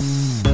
Mm.